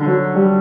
Música mm-hmm.